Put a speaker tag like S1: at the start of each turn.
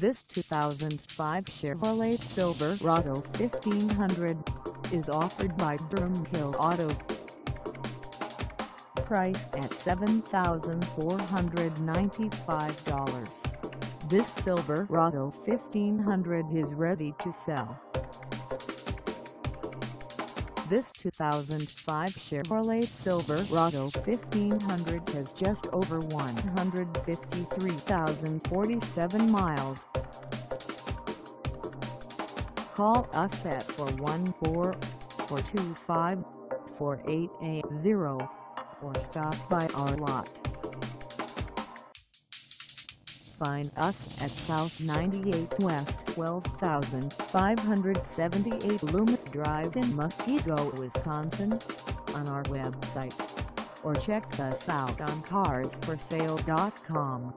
S1: This 2005 Chevrolet Silverado 1500 is offered by Durham Hill Auto. Priced at $7,495. This Silverado 1500 is ready to sell. This 2005 Chevrolet Silverado 1500 has just over 153,047 miles. Call us at 414-425-4880 or stop by our lot. Find us at South 98 West 12578 Loomis Drive in Muskego, Wisconsin on our website or check us out on carsforsale.com.